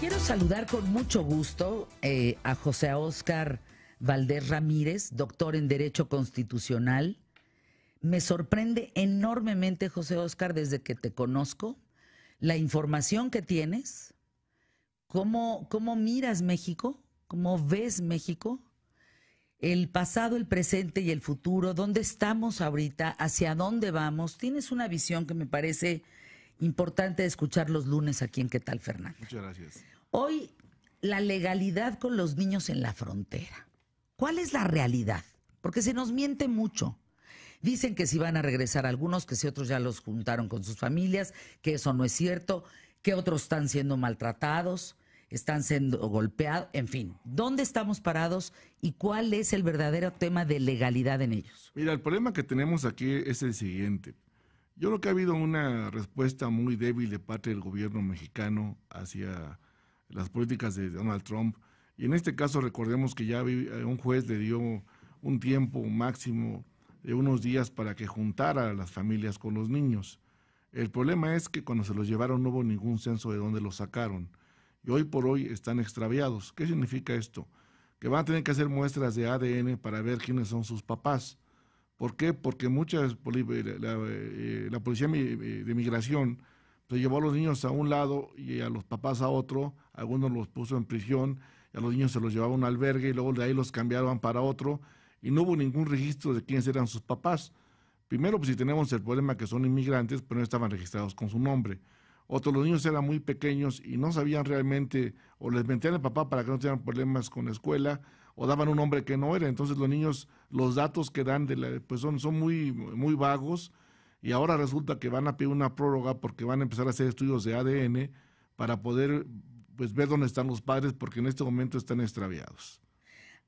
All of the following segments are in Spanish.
Quiero saludar con mucho gusto eh, a José Oscar Valdés Ramírez, doctor en Derecho Constitucional. Me sorprende enormemente, José Oscar, desde que te conozco, la información que tienes, cómo, cómo miras México, cómo ves México, el pasado, el presente y el futuro, dónde estamos ahorita, hacia dónde vamos. Tienes una visión que me parece importante escuchar los lunes aquí en ¿Qué tal, Fernando? Muchas gracias. Hoy, la legalidad con los niños en la frontera. ¿Cuál es la realidad? Porque se nos miente mucho. Dicen que si van a regresar algunos, que si otros ya los juntaron con sus familias, que eso no es cierto, que otros están siendo maltratados, están siendo golpeados, en fin. ¿Dónde estamos parados y cuál es el verdadero tema de legalidad en ellos? Mira, el problema que tenemos aquí es el siguiente. Yo creo que ha habido una respuesta muy débil de parte del gobierno mexicano hacia las políticas de Donald Trump. Y en este caso recordemos que ya un juez le dio un tiempo máximo de unos días para que juntara a las familias con los niños. El problema es que cuando se los llevaron no hubo ningún censo de dónde los sacaron. Y hoy por hoy están extraviados. ¿Qué significa esto? Que van a tener que hacer muestras de ADN para ver quiénes son sus papás. ¿Por qué? Porque muchas, eh, la, eh, la policía eh, de migración se llevó a los niños a un lado y a los papás a otro, algunos los puso en prisión, y a los niños se los llevaba a un albergue y luego de ahí los cambiaban para otro, y no hubo ningún registro de quiénes eran sus papás. Primero, pues si tenemos el problema que son inmigrantes, pero no estaban registrados con su nombre. Otros, los niños eran muy pequeños y no sabían realmente, o les mentían al papá para que no tuvieran problemas con la escuela, o daban un nombre que no era. Entonces los niños, los datos que dan de la, pues son, son muy, muy vagos y ahora resulta que van a pedir una prórroga porque van a empezar a hacer estudios de ADN para poder pues ver dónde están los padres porque en este momento están extraviados.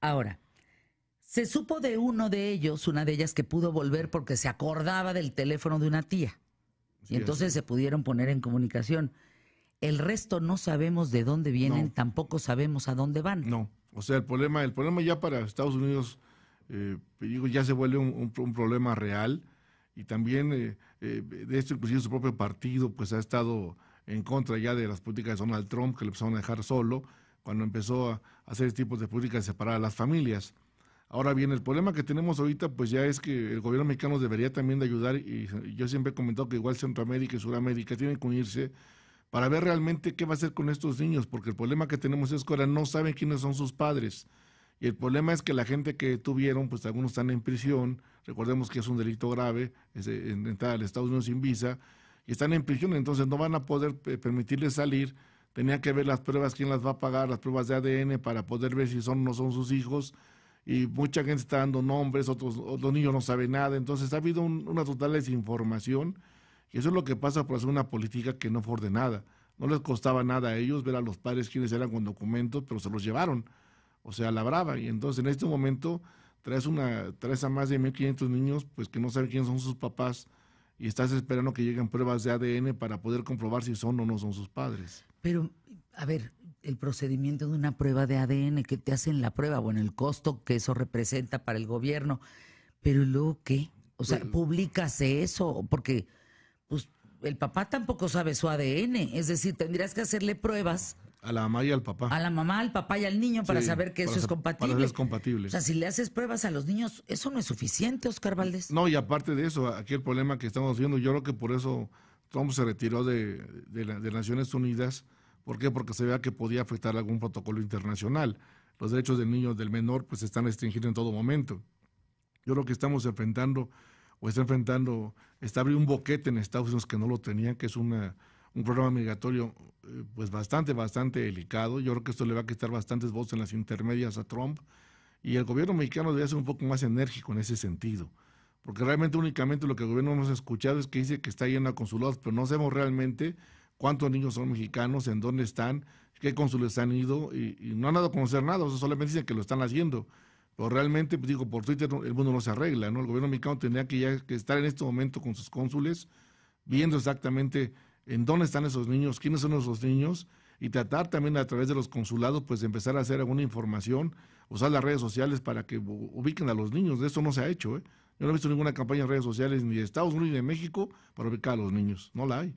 Ahora, se supo de uno de ellos, una de ellas que pudo volver porque se acordaba del teléfono de una tía. y entonces se pudieron poner en comunicación. El resto no sabemos de dónde vienen, tampoco sabemos a dónde van. No. O sea, el problema, el problema ya para Estados Unidos, eh, digo, ya se vuelve un, problema real y también eh, eh, de esto inclusive su propio partido pues ha estado en contra ya de las políticas de Donald Trump que le empezaron a dejar solo cuando empezó a hacer este tipo de políticas separar a las familias. Ahora bien, el problema que tenemos ahorita pues ya es que el gobierno mexicano debería también de ayudar y yo siempre he comentado que igual Centroamérica y Sudamérica tienen que unirse para ver realmente qué va a hacer con estos niños, porque el problema que tenemos es que ahora no saben quiénes son sus padres. Y el problema es que la gente que tuvieron, pues algunos están en prisión, recordemos que es un delito grave, es entrar al Estados Unidos sin visa, y están en prisión, entonces no van a poder eh, permitirles salir, tenían que ver las pruebas, quién las va a pagar, las pruebas de ADN para poder ver si son o no son sus hijos, y mucha gente está dando nombres, otros, otros niños no saben nada, entonces ha habido una total desinformación, y eso es lo que pasa por hacer una política que no fue ordenada. No les costaba nada a ellos ver a los padres quiénes eran con documentos, pero se los llevaron. O sea, la brava. Y entonces en este momento traes, una, traes a más de 1.500 niños pues que no saben quiénes son sus papás y estás esperando que lleguen pruebas de ADN para poder comprobar si son o no son sus padres. Pero, a ver, el procedimiento de una prueba de ADN, que te hacen la prueba? Bueno, el costo que eso representa para el gobierno. Pero luego, ¿qué? O sea, pues, ¿publicas eso? Porque el papá tampoco sabe su ADN, es decir, tendrías que hacerle pruebas. A la mamá y al papá. A la mamá, al papá y al niño para saber que eso es compatible. Para es compatible. O sea, si le haces pruebas a los niños, eso no es suficiente, Oscar Valdés. No, y aparte de eso, aquí el problema que estamos viendo, yo creo que por eso Trump se retiró de, de, Naciones Unidas. ¿Por qué? Porque se vea que podía afectar algún protocolo internacional. Los derechos del niño, del menor, pues están restringidos en todo momento. Yo creo que estamos enfrentando o está enfrentando, está abriendo un boquete en Estados Unidos que no lo tenían, que es una, un programa migratorio eh, pues bastante, bastante delicado. Yo creo que esto le va a quitar bastantes votos en las intermedias a Trump y el gobierno mexicano debe ser un poco más enérgico en ese sentido. Porque realmente únicamente lo que el gobierno hemos escuchado es que dice que está yendo a consulados, pero no sabemos realmente cuántos niños son mexicanos, en dónde están, qué consulados han ido, y, no han dado a conocer nada, o sea, solamente dicen que lo están haciendo. Pero realmente, pues, digo, por Twitter el mundo no se arregla, ¿no? El gobierno mexicano tendría que ya que estar en este momento con sus cónsules, viendo exactamente en dónde están esos niños, quiénes son esos niños, y tratar también a través de los consulados, pues empezar a hacer alguna información, usar las redes sociales para que ubiquen a los niños. De eso no se ha hecho, ¿eh? Yo no he visto ninguna campaña en redes sociales ni de Estados Unidos ni de México para ubicar a los niños. No la hay.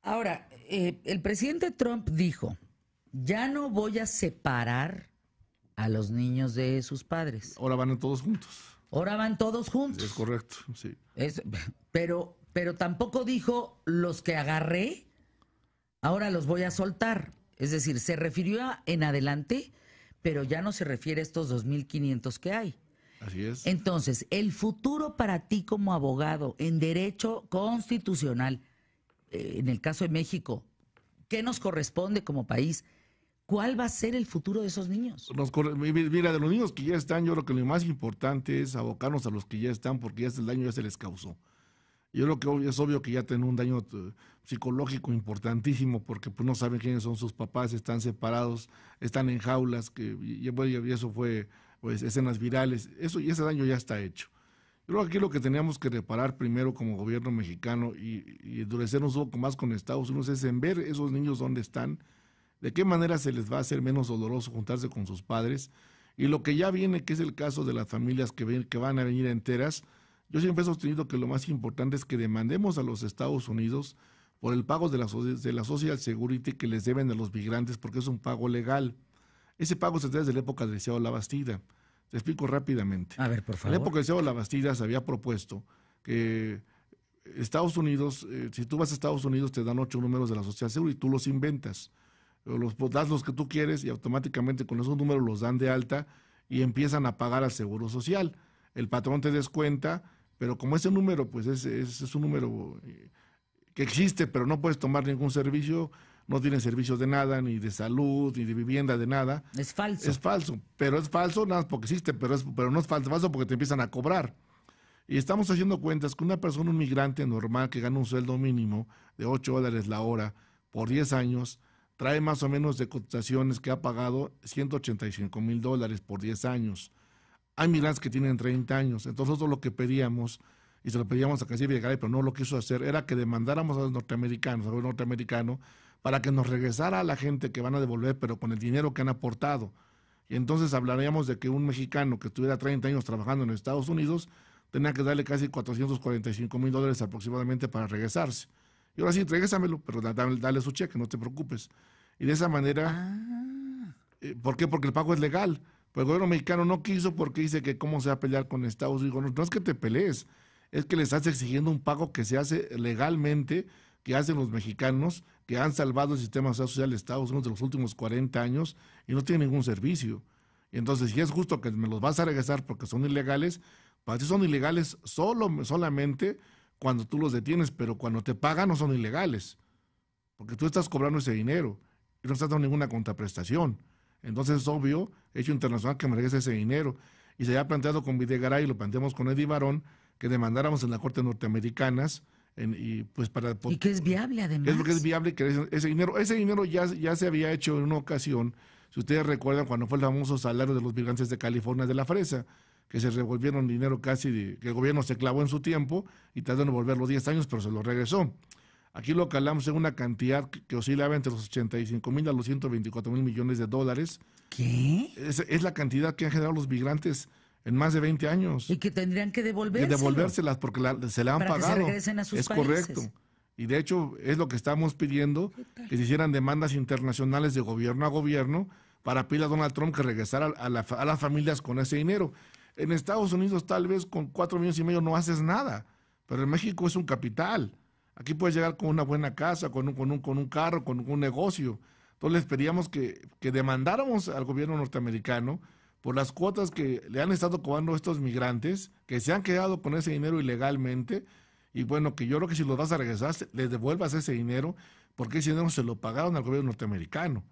Ahora, eh, el presidente Trump dijo ya no voy a separar a los niños de sus padres. Ahora van todos juntos. Ahora van todos juntos. Es correcto, sí. pero, pero tampoco dijo los que agarré, ahora los voy a soltar. Es decir, se refirió a en adelante, pero ya no se refiere a estos 2.500 que hay. Así es. Entonces, el futuro para ti como abogado en derecho constitucional, eh, en el caso de México, ¿qué nos corresponde como país? ¿Cuál va a ser el futuro de esos niños? mira, de los niños que ya están, yo creo que lo más importante es abocarnos a los que ya están, porque ya el daño ya se les causó. Yo creo que es obvio que ya tienen un daño eh, psicológico importantísimo, porque pues, no saben quiénes son sus papás, están separados, están en jaulas, que y, eso fue pues, escenas virales, eso y ese daño ya está hecho. Yo creo que aquí lo que teníamos que reparar primero como gobierno mexicano y, y endurecernos un poco más con Estados Unidos es en ver esos niños dónde están, de qué manera se les va a hacer menos doloroso juntarse con sus padres. Y lo que ya viene, que es el caso de las familias que, ven, que van a venir enteras, yo siempre he sostenido que lo más importante es que demandemos a los Estados Unidos por el pago de la, de la Social Security que les deben a los migrantes, porque es un pago legal. Ese pago se trae desde la época del Cielo La Bastida. Te explico rápidamente. A ver, por favor. En la época del Cielo La Bastida se había propuesto que Estados Unidos, eh, si tú vas a Estados Unidos, te dan ocho números de la Social Security y tú los inventas los pues, das los que tú quieres y automáticamente con esos números los dan de alta y empiezan a pagar al seguro social. El patrón te descuenta, pero como ese número, pues es, es, un número eh, que existe, pero no puedes tomar ningún servicio, no tienen servicios de nada, ni de salud, ni de vivienda, de nada. Es falso. Es falso, pero es falso nada porque existe, pero, es, pero no es falso, falso porque te empiezan a cobrar. Y estamos haciendo cuentas que una persona, un migrante normal que gana un sueldo mínimo de 8 dólares la hora por 10 años, trae más o menos de cotizaciones que ha pagado 185 mil dólares por 10 años. Hay migrantes que tienen 30 años, entonces nosotros lo que pedíamos, y se lo pedíamos a Casilla Villarreal, pero no lo quiso hacer, era que demandáramos a los norteamericanos, al norteamericano, para que nos regresara a la gente que van a devolver, pero con el dinero que han aportado. Y entonces hablaríamos de que un mexicano que estuviera 30 años trabajando en Estados Unidos tenía que darle casi 445 mil dólares aproximadamente para regresarse. Y ahora sí, regrésamelo, pero dale, su cheque, no te preocupes. Y de esa manera, ah. eh, ¿por qué? Porque el pago es legal. Pues el gobierno mexicano no quiso porque dice que cómo se va a pelear con Estados Unidos. No, es que te pelees, es que le estás exigiendo un pago que se hace legalmente, que hacen los mexicanos, que han salvado el sistema social de Estados Unidos de los últimos 40 años y no tienen ningún servicio. Y entonces, si es justo que me los vas a regresar porque son ilegales, para ti son ilegales solo, solamente cuando tú los detienes, pero cuando te pagan no son ilegales, porque tú estás cobrando ese dinero y no estás dando ninguna contraprestación. Entonces es obvio, hecho internacional, que merece ese dinero. Y se había planteado con Videgaray y lo planteamos con Eddie Barón, que demandáramos en la Corte Norteamericanas y pues para... Y que es viable además. Es porque es viable que ese, dinero, ese dinero ya, ya se había hecho en una ocasión, si ustedes recuerdan cuando fue el famoso salario de los migrantes de California de la fresa, que se revolvieron dinero casi, que el gobierno se clavó en su tiempo y tardó en devolverlo 10 años, pero se lo regresó. Aquí lo calamos en una cantidad que, oscilaba entre los 85 mil a los 124 mil millones de dólares. ¿Qué? Es, la cantidad que han generado los migrantes en más de 20 años. Y que tendrían que devolverse. devolvérselas porque se la han pagado. Que se a sus es correcto. Y de hecho es lo que estamos pidiendo, que se hicieran demandas internacionales de gobierno a gobierno para pedir a Donald Trump que regresara a las familias con ese dinero. En Estados Unidos tal vez con cuatro millones y medio no haces nada, pero en México es un capital. Aquí puedes llegar con una buena casa, con un, con un, con un carro, con un negocio. Entonces les pedíamos que, que demandáramos al gobierno norteamericano por las cuotas que le han estado cobrando estos migrantes, que se han quedado con ese dinero ilegalmente, y bueno, que yo creo que si los vas a regresar, les devuelvas ese dinero, porque ese dinero se lo pagaron al gobierno norteamericano.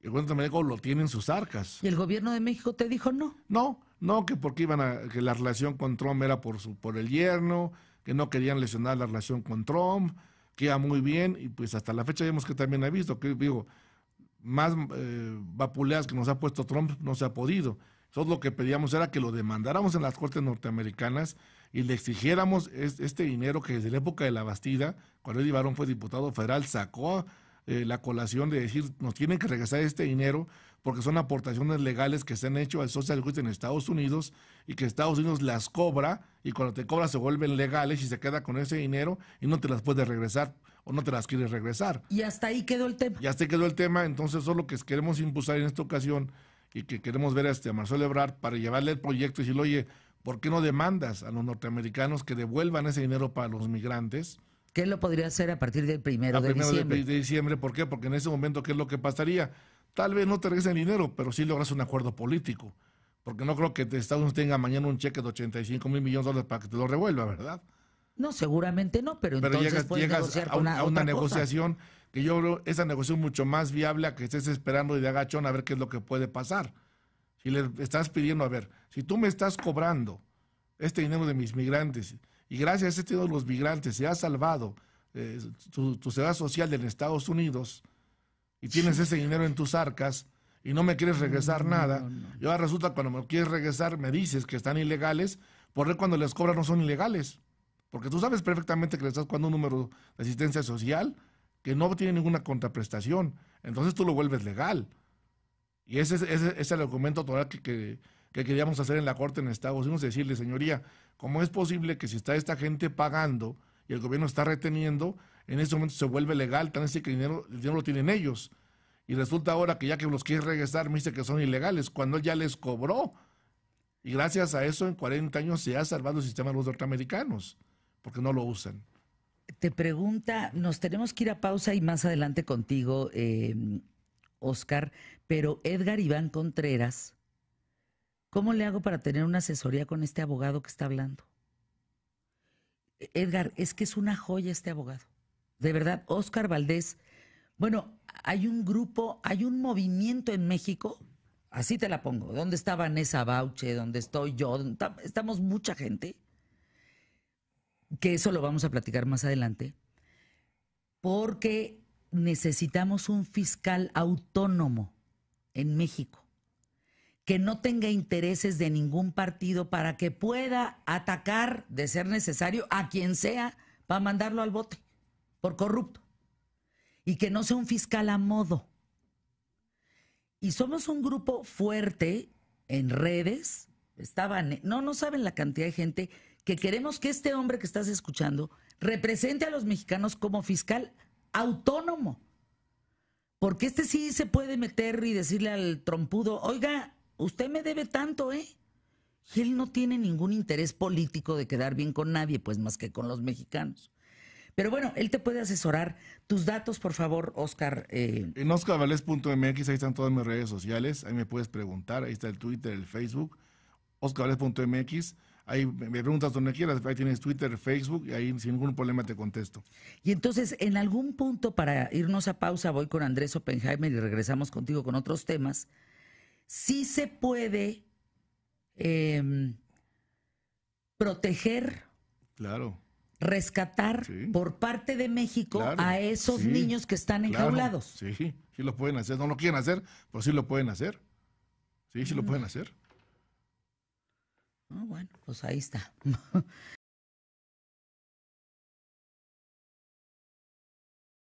El gobierno norteamericano lo tiene en sus arcas. ¿Y el gobierno de México te dijo no? No, no, que porque iban a, que la relación con Trump era por su, por el yerno, que no querían lesionar la relación con Trump, que iba muy bien, y pues hasta la fecha vemos que también ha visto, que digo, más eh, vapuleas que nos ha puesto Trump no se ha podido. Entonces lo que pedíamos era que lo demandáramos en las cortes norteamericanas y le exigiéramos este dinero que desde la época de la Bastida, cuando Eddie Barón fue diputado federal, sacó eh, la colación de decir, nos tienen que regresar este dinero porque son aportaciones legales que se han hecho al Social Security en Estados Unidos y que Estados Unidos las cobra y cuando te cobra se vuelven legales y se queda con ese dinero y no te las puede regresar o no te las quieres regresar. Y hasta ahí quedó el tema. Ya hasta ahí quedó el tema, entonces eso es lo que queremos impulsar en esta ocasión y que queremos ver a, este, a Marcelo Ebrard para llevarle el proyecto y decirle, oye, ¿por qué no demandas a los norteamericanos que devuelvan ese dinero para los migrantes? ¿Qué lo podría hacer a partir del primero, de, diciembre? De, diciembre? ¿Por qué? Porque en ese momento, ¿qué es lo que pasaría? Tal vez no te regresen dinero, pero sí logras un acuerdo político. Porque no creo que Estados Unidos tenga mañana un cheque de 85 mil millones de dólares para que te lo revuelva, ¿verdad? No, seguramente no, pero, entonces llegas, a, una, negociación que yo creo esa negociación mucho más viable a que estés esperando y de agachón a ver qué es lo que puede pasar. Si le estás pidiendo, a ver, si tú me estás cobrando este dinero de mis migrantes y gracias a este de los migrantes se ha salvado eh, tu, tu seguridad social en Estados Unidos y tienes ese dinero en tus arcas y no me quieres regresar nada, y ahora resulta cuando me quieres regresar me dices que están ilegales, por qué cuando les cobran no son ilegales. Porque tú sabes perfectamente que le estás pagando un número de asistencia social que no tiene ninguna contraprestación. Entonces tú lo vuelves legal. Y ese, es el argumento total que, que, que, queríamos hacer en la Corte en Estados Unidos, decirle, señoría, ¿cómo es posible que si está esta gente pagando y el gobierno está reteniendo, en ese momento se vuelve legal, tan así que el dinero, el dinero lo tienen ellos? Y resulta ahora que ya que los quiere regresar, me dice que son ilegales, cuando él ya les cobró. Y gracias a eso, en 40 años se ha salvado el sistema de los norteamericanos, porque no lo usan. Te pregunta, nos tenemos que ir a pausa y más adelante contigo, eh, Oscar, pero Edgar Iván Contreras, ¿cómo le hago para tener una asesoría con este abogado que está hablando? Edgar, es que es una joya este abogado. De verdad, Oscar Valdés. Bueno, hay un grupo, hay un movimiento en México, así te la pongo, donde está Vanessa Bauche, donde estoy yo, estamos mucha gente, que eso lo vamos a platicar más adelante, porque necesitamos un fiscal autónomo en México que no tenga intereses de ningún partido para que pueda atacar, de ser necesario, a quien sea para mandarlo al bote por corrupto. Y que no sea un fiscal a modo. Y somos un grupo fuerte en redes. Estaban, no, no saben la cantidad de gente que queremos que este hombre que estás escuchando represente a los mexicanos como fiscal autónomo. Porque este sí se puede meter y decirle al trompudo, oiga, usted me debe tanto, ¿eh? Y él no tiene ningún interés político de quedar bien con nadie, pues más que con los mexicanos. Pero bueno, él te puede asesorar. Tus datos, por favor, Oscar. Eh... En oscarvales.mx, ahí están todas mis redes sociales. Ahí me puedes preguntar. Ahí está el Twitter, el Facebook. oscarvales.mx. Ahí me preguntas donde quieras, ahí tienes Twitter, Facebook, y ahí sin ningún problema te contesto. Y entonces, en algún punto, para irnos a pausa, voy con Andrés Oppenheimer y regresamos contigo con otros temas. Sí se puede em, proteger. Claro. Rescatar por parte de México a esos niños que están enjaulados. sí, sí lo pueden hacer. No lo quieren hacer, pero sí lo pueden hacer. Sí, sí lo pueden hacer. Ah, bueno, pues ahí está.